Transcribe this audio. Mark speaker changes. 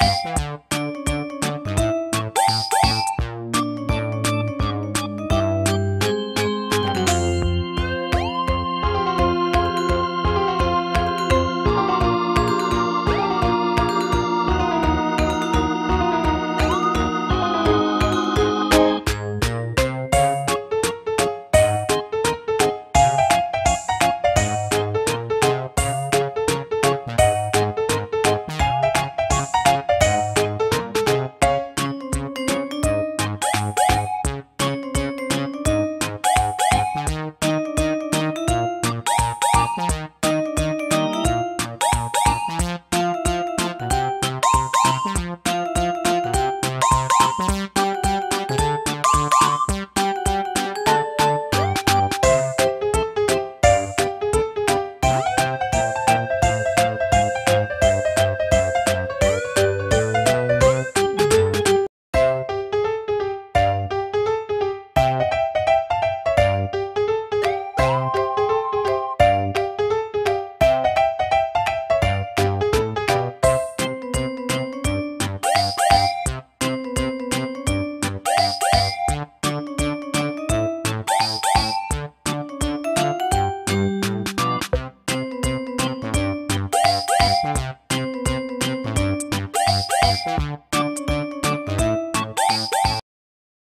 Speaker 1: Peace. Thank you.